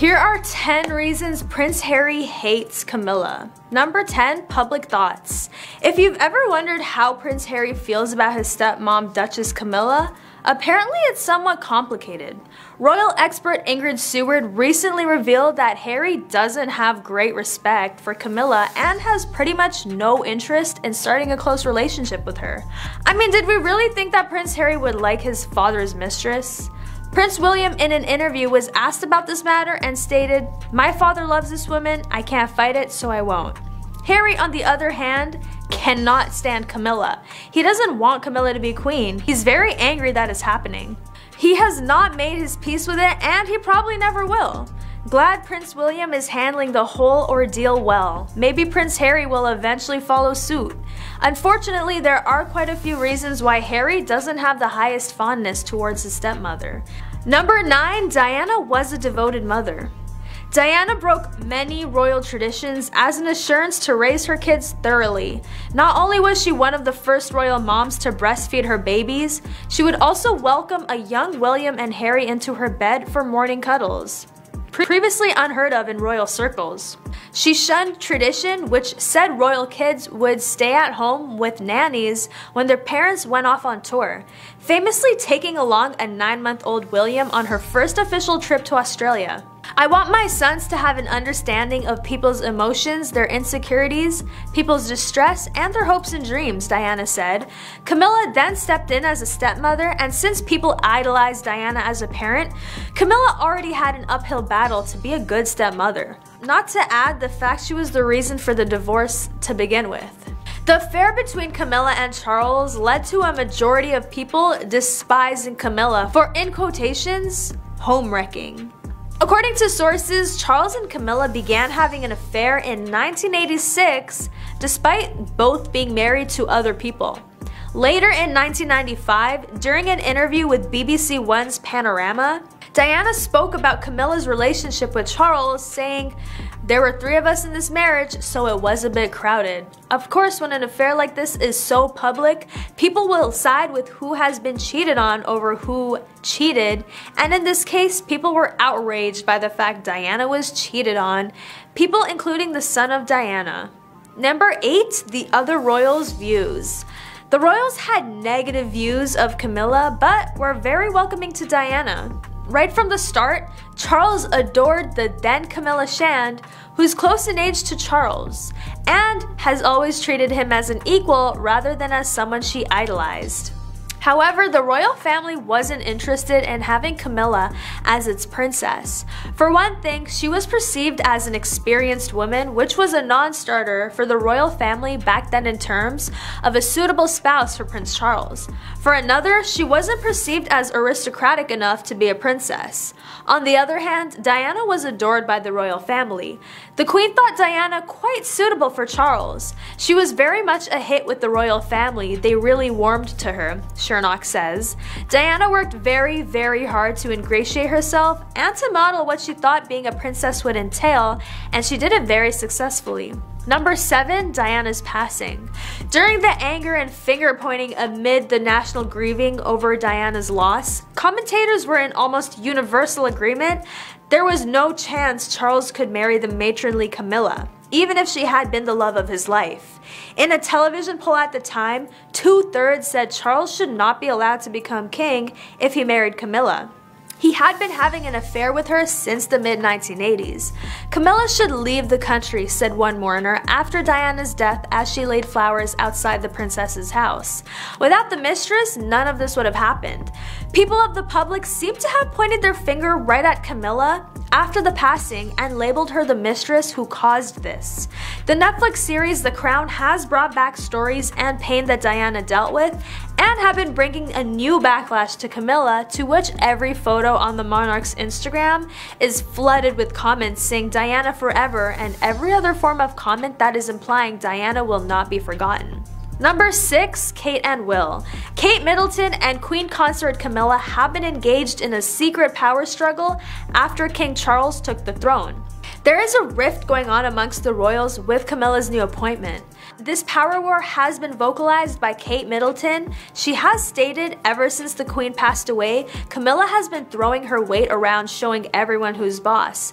Here are 10 reasons Prince Harry hates Camilla. Number 10, public thoughts. If you've ever wondered how Prince Harry feels about his stepmom, Duchess Camilla, apparently it's somewhat complicated. Royal expert Ingrid Seward recently revealed that Harry doesn't have great respect for Camilla and has pretty much no interest in starting a close relationship with her. I mean, did we really think that Prince Harry would like his father's mistress? Prince William, in an interview, was asked about this matter and stated, My father loves this woman, I can't fight it, so I won't. Harry, on the other hand, cannot stand Camilla. He doesn't want Camilla to be queen. He's very angry that is happening. He has not made his peace with it, and he probably never will. Glad Prince William is handling the whole ordeal well. Maybe Prince Harry will eventually follow suit. Unfortunately, there are quite a few reasons why Harry doesn't have the highest fondness towards his stepmother. Number 9. Diana was a devoted mother. Diana broke many royal traditions as an assurance to raise her kids thoroughly. Not only was she one of the first royal moms to breastfeed her babies, she would also welcome a young William and Harry into her bed for morning cuddles previously unheard of in royal circles. She shunned tradition, which said royal kids would stay at home with nannies when their parents went off on tour, famously taking along a nine month old William on her first official trip to Australia. I want my sons to have an understanding of people's emotions, their insecurities, people's distress, and their hopes and dreams, Diana said. Camilla then stepped in as a stepmother, and since people idolized Diana as a parent, Camilla already had an uphill battle to be a good stepmother. Not to add the fact she was the reason for the divorce to begin with. The affair between Camilla and Charles led to a majority of people despising Camilla for, in quotations, home wrecking. According to sources, Charles and Camilla began having an affair in 1986 despite both being married to other people. Later in 1995, during an interview with BBC One's Panorama, Diana spoke about Camilla's relationship with Charles, saying, There were three of us in this marriage, so it was a bit crowded. Of course, when an affair like this is so public, people will side with who has been cheated on over who cheated, and in this case, people were outraged by the fact Diana was cheated on, people including the son of Diana. Number 8. The other royals' views. The royals had negative views of Camilla, but were very welcoming to Diana. Right from the start, Charles adored the then Camilla Shand, who's close in age to Charles, and has always treated him as an equal rather than as someone she idolized. However, the royal family wasn't interested in having Camilla as its princess. For one thing, she was perceived as an experienced woman, which was a non-starter for the royal family back then in terms of a suitable spouse for Prince Charles. For another, she wasn't perceived as aristocratic enough to be a princess. On the other hand, Diana was adored by the royal family. The queen thought Diana quite suitable for Charles. She was very much a hit with the royal family, they really warmed to her. Chernock says. Diana worked very, very hard to ingratiate herself and to model what she thought being a princess would entail, and she did it very successfully. Number 7. Diana's passing. During the anger and finger pointing amid the national grieving over Diana's loss, commentators were in almost universal agreement there was no chance Charles could marry the matronly Camilla even if she had been the love of his life. In a television poll at the time, two thirds said Charles should not be allowed to become king if he married Camilla. He had been having an affair with her since the mid 1980s. Camilla should leave the country, said one mourner after Diana's death as she laid flowers outside the princess's house. Without the mistress, none of this would have happened. People of the public seem to have pointed their finger right at Camilla after the passing and labeled her the mistress who caused this. The Netflix series The Crown has brought back stories and pain that Diana dealt with and have been bringing a new backlash to Camilla, to which every photo on the monarch's Instagram is flooded with comments saying Diana forever and every other form of comment that is implying Diana will not be forgotten. Number 6. Kate and Will Kate Middleton and Queen Consort Camilla have been engaged in a secret power struggle after King Charles took the throne. There is a rift going on amongst the royals with Camilla's new appointment. this power war has been vocalized by Kate Middleton. She has stated ever since the queen passed away, Camilla has been throwing her weight around showing everyone who's boss.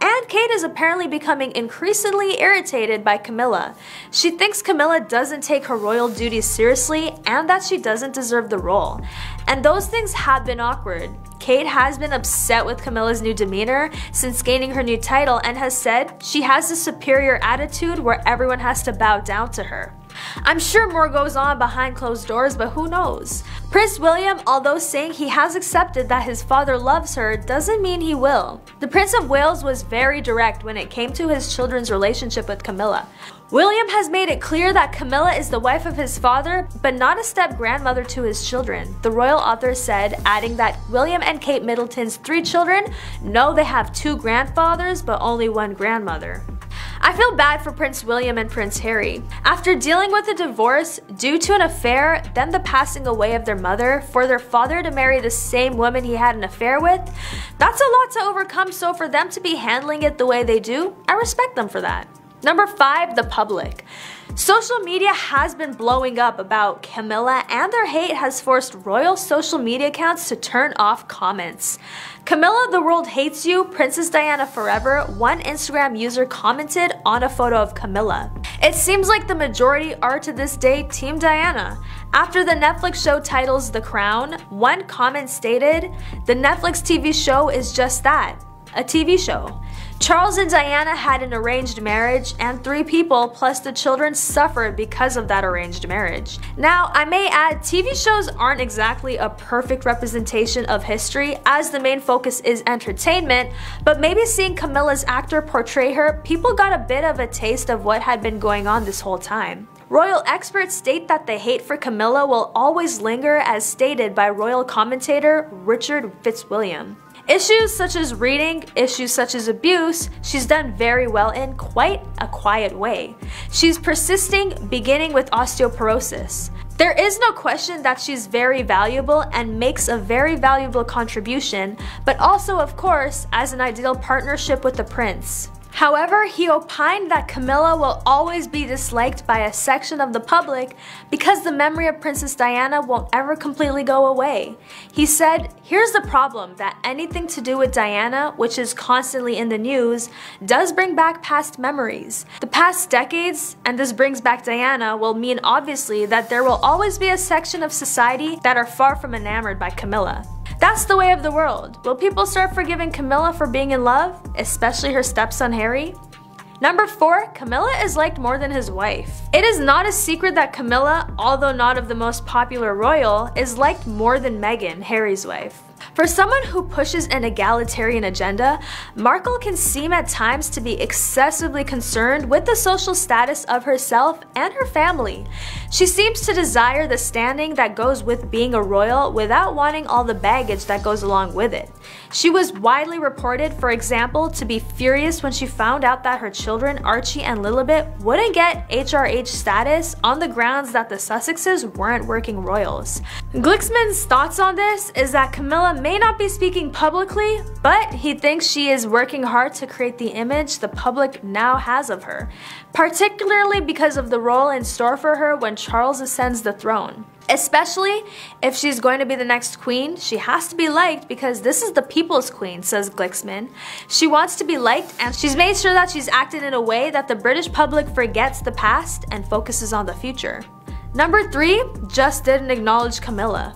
And Kate is apparently becoming increasingly irritated by Camilla. She thinks Camilla doesn't take her royal duties seriously and that she doesn't deserve the role. And those things have been awkward. Kate has been upset with Camilla's new demeanor since gaining her new title and has said she has a superior attitude where everyone has to bow down to her. I'm sure more goes on behind closed doors, but who knows? Prince William, although saying he has accepted that his father loves her, doesn't mean he will. The Prince of Wales was very direct when it came to his children's relationship with Camilla. William has made it clear that Camilla is the wife of his father, but not a step grandmother to his children. The royal author said, adding that William and Kate Middleton's three children know they have two grandfathers, but only one grandmother. I feel bad for Prince William and Prince Harry. After dealing with a divorce due to an affair, then the passing away of their mother, for their father to marry the same woman he had an affair with, that's a lot to overcome so for them to be handling it the way they do, I respect them for that. Number 5. The public. Social media has been blowing up about Camilla and their hate has forced royal social media accounts to turn off comments. Camilla the world hates you, Princess Diana forever, one Instagram user commented on a photo of Camilla. It seems like the majority are to this day Team Diana. After the Netflix show titles The Crown, one comment stated, The Netflix TV show is just that, a TV show. Charles and Diana had an arranged marriage, and three people plus the children suffered because of that arranged marriage. Now, I may add, TV shows aren't exactly a perfect representation of history, as the main focus is entertainment, but maybe seeing Camilla's actor portray her, people got a bit of a taste of what had been going on this whole time. Royal experts state that the hate for Camilla will always linger as stated by royal commentator Richard Fitzwilliam. Issues such as reading, issues such as abuse, she's done very well in quite a quiet way. She's persisting, beginning with osteoporosis. There is no question that she's very valuable and makes a very valuable contribution, but also, of course, as an ideal partnership with the prince. However, he opined that Camilla will always be disliked by a section of the public because the memory of Princess Diana won't ever completely go away. He said, Here's the problem that anything to do with Diana, which is constantly in the news, does bring back past memories. The past decades, and this brings back Diana, will mean obviously that there will always be a section of society that are far from enamored by Camilla. That's the way of the world. Will people start forgiving Camilla for being in love, especially her stepson Harry? Number 4, Camilla is liked more than his wife. It is not a secret that Camilla, although not of the most popular royal, is liked more than Meghan, Harry's wife. For someone who pushes an egalitarian agenda, Markle can seem at times to be excessively concerned with the social status of herself and her family. She seems to desire the standing that goes with being a royal without wanting all the baggage that goes along with it. She was widely reported, for example, to be furious when she found out that her children, Archie and Lilibet, wouldn't get HRH status on the grounds that the Sussexes weren't working royals. Glicksman's thoughts on this is that Camilla may not be speaking publicly, but he thinks she is working hard to create the image the public now has of her, particularly because of the role in store for her when Charles ascends the throne. Especially if she's going to be the next queen, she has to be liked because this is the people's queen, says Glicksman. She wants to be liked and she's made sure that she's acted in a way that the British public forgets the past and focuses on the future. Number 3, just didn't acknowledge Camilla.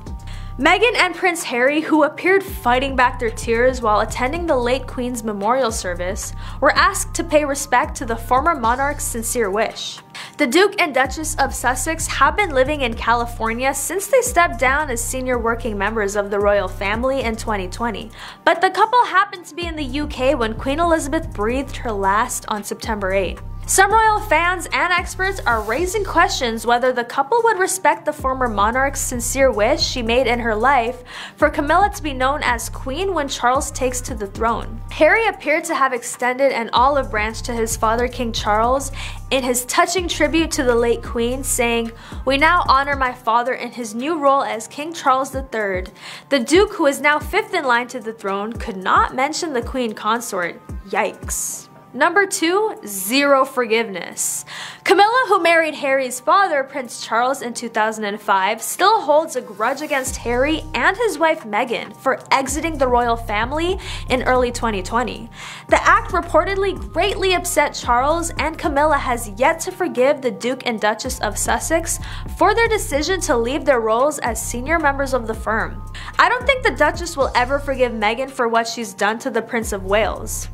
Meghan and Prince Harry, who appeared fighting back their tears while attending the late Queen's memorial service, were asked to pay respect to the former monarch's sincere wish. The Duke and Duchess of Sussex have been living in California since they stepped down as senior working members of the royal family in 2020, but the couple happened to be in the UK when Queen Elizabeth breathed her last on September 8. Some royal fans and experts are raising questions whether the couple would respect the former monarch's sincere wish she made in her life for Camilla to be known as queen when Charles takes to the throne. Harry appeared to have extended an olive branch to his father King Charles in his touching tribute to the late queen, saying, We now honor my father in his new role as King Charles III. The Duke, who is now fifth in line to the throne, could not mention the queen consort. Yikes. Number two, zero forgiveness. Camilla, who married Harry's father, Prince Charles, in 2005, still holds a grudge against Harry and his wife Meghan for exiting the royal family in early 2020. The act reportedly greatly upset Charles, and Camilla has yet to forgive the Duke and Duchess of Sussex for their decision to leave their roles as senior members of the firm. I don't think the Duchess will ever forgive Meghan for what she's done to the Prince of Wales.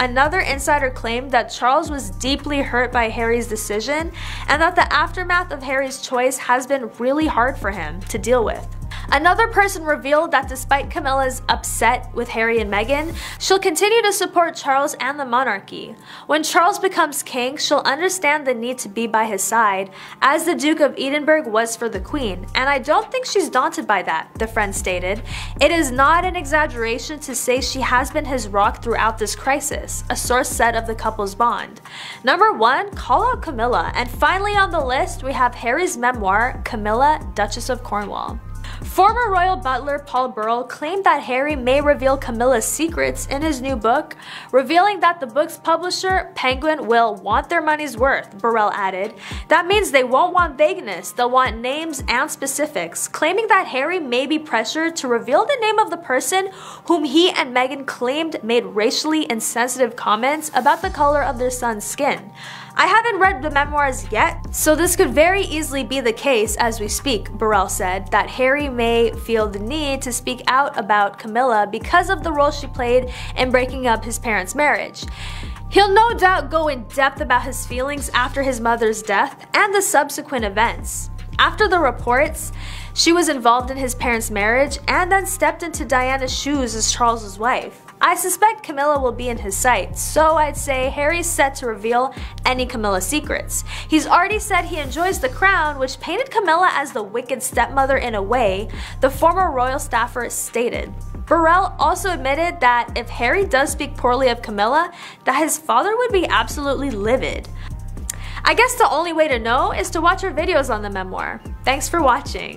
Another insider claimed that Charles was deeply hurt by Harry's decision and that the aftermath of Harry's choice has been really hard for him to deal with. Another person revealed that despite Camilla's upset with Harry and Meghan, she'll continue to support Charles and the monarchy. When Charles becomes king, she'll understand the need to be by his side, as the Duke of Edinburgh was for the Queen, and I don't think she's daunted by that, the friend stated. It is not an exaggeration to say she has been his rock throughout this crisis, a source said of the couple's bond. Number 1, call out Camilla, and finally on the list we have Harry's memoir, Camilla, Duchess of Cornwall. Former royal butler Paul Burrell claimed that Harry may reveal Camilla's secrets in his new book, revealing that the book's publisher, Penguin, will want their money's worth, Burrell added. That means they won't want vagueness, they'll want names and specifics, claiming that Harry may be pressured to reveal the name of the person whom he and Meghan claimed made racially insensitive comments about the color of their son's skin. I haven't read the memoirs yet, so this could very easily be the case as we speak, Burrell said, that Harry may feel the need to speak out about Camilla because of the role she played in breaking up his parents' marriage. He'll no doubt go in depth about his feelings after his mother's death and the subsequent events. After the reports, she was involved in his parents' marriage and then stepped into Diana's shoes as Charles's wife. I suspect Camilla will be in his sights, so I'd say Harry's set to reveal any Camilla secrets. He's already said he enjoys the crown, which painted Camilla as the wicked stepmother in a way, the former royal staffer stated. Burrell also admitted that if Harry does speak poorly of Camilla, that his father would be absolutely livid. I guess the only way to know is to watch our videos on the memoir. Thanks for watching.